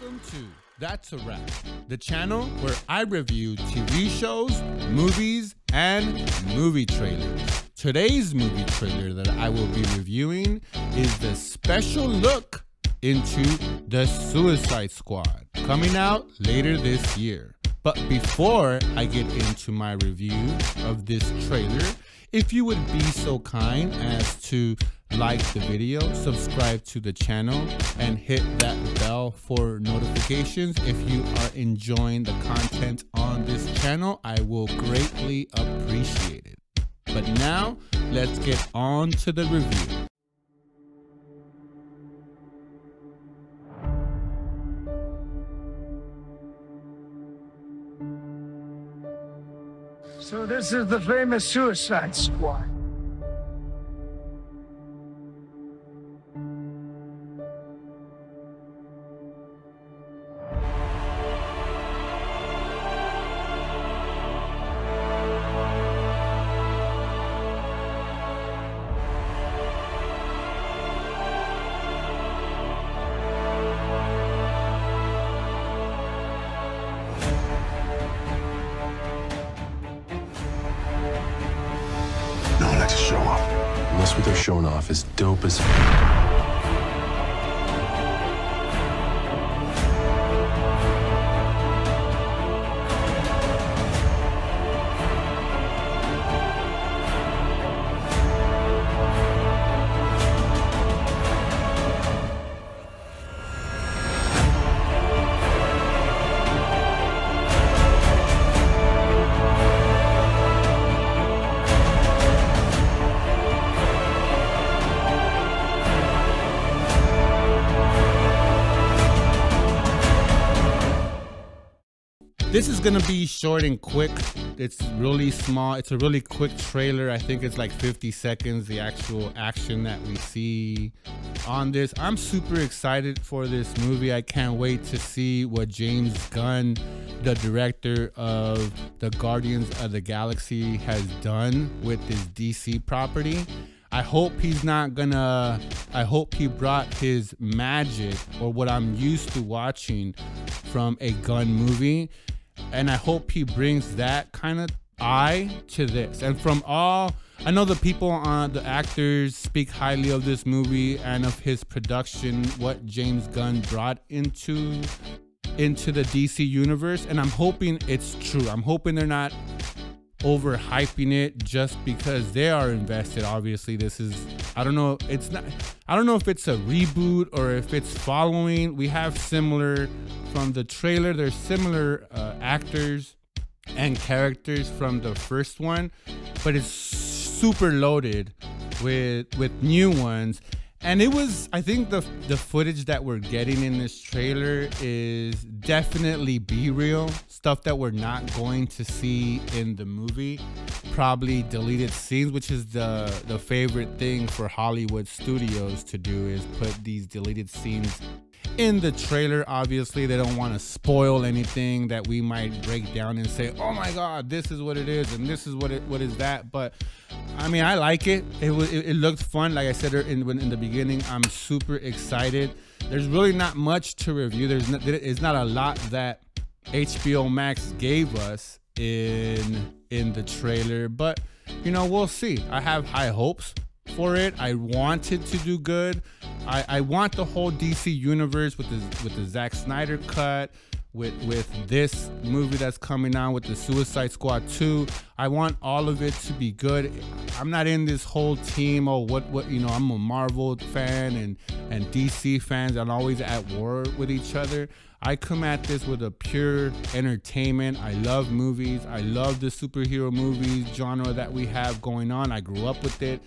Welcome to That's a Wrap, the channel where I review TV shows, movies, and movie trailers. Today's movie trailer that I will be reviewing is the special look into The Suicide Squad, coming out later this year. But before I get into my review of this trailer, if you would be so kind as to like the video, subscribe to the channel, and hit that bell for notifications. If you are enjoying the content on this channel, I will greatly appreciate it. But now, let's get on to the review. So this is the famous Suicide Squad. Unless what they're showing off is dope as. This is gonna be short and quick. It's really small. It's a really quick trailer. I think it's like 50 seconds, the actual action that we see on this. I'm super excited for this movie. I can't wait to see what James Gunn, the director of the Guardians of the Galaxy, has done with this DC property. I hope he's not gonna. I hope he brought his magic or what I'm used to watching from a Gunn movie. And I hope he brings that kind of eye to this. And from all, I know the people on the actors speak highly of this movie and of his production, what James Gunn brought into into the DC universe. And I'm hoping it's true. I'm hoping they're not overhyping it just because they are invested obviously. This is i don't know it's not i don't know if it's a reboot or if it's following. We have similar from the trailer there's similar uh, actors and characters from the first one but it's super loaded with with new ones and it was i think the the footage that we're getting in this trailer is definitely be real. Stuff that we're not going to see in the movie. Probably deleted scenes which is the the favorite thing for hollywood studios to do is put these deleted scenes in the trailer obviously they don't want to spoil anything that we might break down and say oh my god this is what it is and this is what it what is that but i mean i like it. It was it, it looked fun like i said er, in, in the beginning i'm super excited. There's really not much to review. There's not, it's not a lot that hbo max gave us in in the trailer but you know we'll see. I have high hopes for it. I wanted to do good. I, I want the whole DC universe with the with the Zack Snyder cut, with with this movie that's coming out with the Suicide Squad 2. I want all of it to be good. I'm not in this whole team or what what you know, I'm a Marvel fan and and DC fans are always at war with each other. I come at this with a pure entertainment. I love movies. I love the superhero movies genre that we have going on. I grew up with it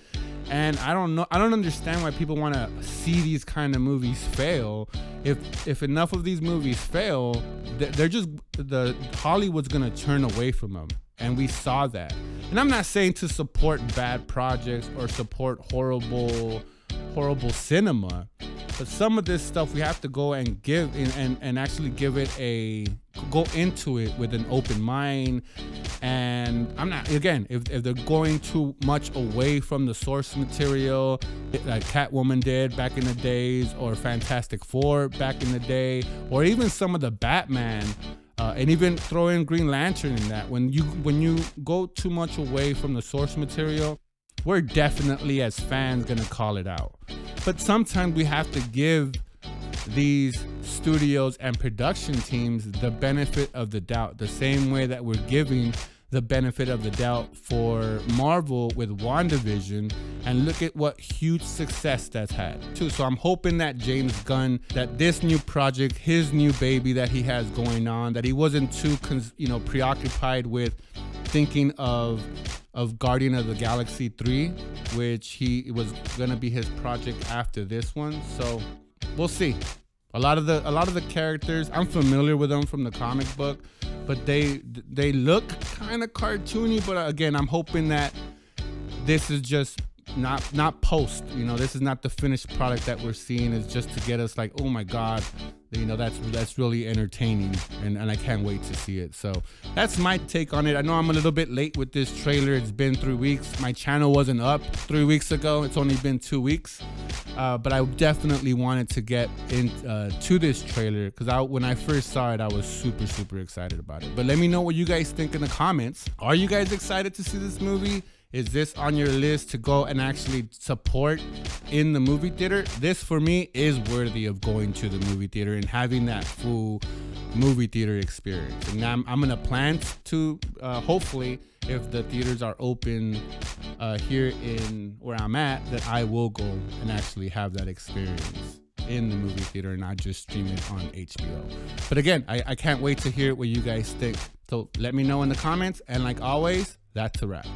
and I don't know. I don't understand why people want to see these kind of movies fail. If if enough of these movies fail, they're just the Hollywood's gonna turn away from them, and we saw that. And I'm not saying to support bad projects or support horrible horrible cinema, But some of this stuff we have to go and give and, and, and actually give it a go into it with an open mind. And I'm not again if, if they're going too much away from the source material, like Catwoman did back in the days, or Fantastic Four back in the day, or even some of the Batman. Uh, and even throw in Green Lantern in that. When you when you go too much away from the source material, we're definitely as fans gonna call it out. But sometimes we have to give these studios and production teams the benefit of the doubt, the same way that we're giving the benefit of the doubt for Marvel with WandaVision and look at what huge success that's had too. So I'm hoping that James Gunn, that this new project, his new baby that he has going on, that he wasn't too, you know, preoccupied with thinking of of Guardian of the Galaxy 3, which he was gonna be his project after this one. So we'll see. A lot of the a lot of the characters I'm familiar with them from the comic book, but they they look kind of cartoony. But again, I'm hoping that this is just not not post. You know, this is not the finished product that we're seeing. It's just to get us like, oh my god, you know, that's that's really entertaining, and and I can't wait to see it. So that's my take on it. I know I'm a little bit late with this trailer. It's been three weeks. My channel wasn't up three weeks ago. It's only been two weeks, uh, but I definitely wanted to get into uh, to this trailer because I when I first saw it, I was super super excited about it. But let me know what you guys think in the comments. Are you guys excited to see this movie? Is this on your list to go and actually support in the movie theater? This for me is worthy of going to the movie theater and having that full movie theater experience. And I'm, I'm gonna plan to uh, hopefully, if the theaters are open uh, here in where I'm at, that I will go and actually have that experience in the movie theater and not just stream it on HBO. But again, I, I can't wait to hear what you guys think. So let me know in the comments. And like always, that's a wrap.